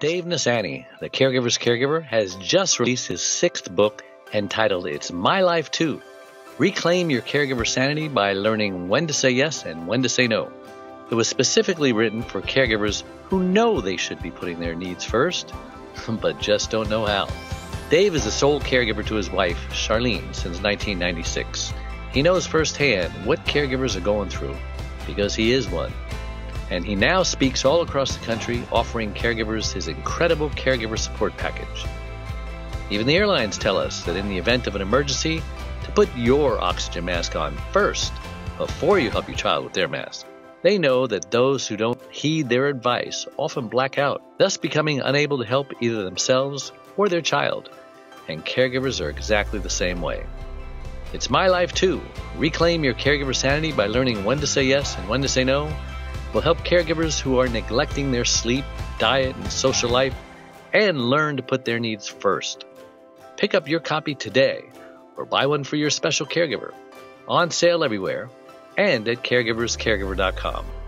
Dave Nassaney, the caregiver's caregiver, has just released his sixth book entitled It's My Life Too. Reclaim your caregiver sanity by learning when to say yes and when to say no. It was specifically written for caregivers who know they should be putting their needs first, but just don't know how. Dave is the sole caregiver to his wife, Charlene, since 1996. He knows firsthand what caregivers are going through because he is one and he now speaks all across the country offering caregivers his incredible caregiver support package. Even the airlines tell us that in the event of an emergency, to put your oxygen mask on first before you help your child with their mask. They know that those who don't heed their advice often black out, thus becoming unable to help either themselves or their child. And caregivers are exactly the same way. It's my life too. Reclaim your caregiver sanity by learning when to say yes and when to say no will help caregivers who are neglecting their sleep, diet, and social life and learn to put their needs first. Pick up your copy today or buy one for your special caregiver. On sale everywhere and at caregiverscaregiver.com.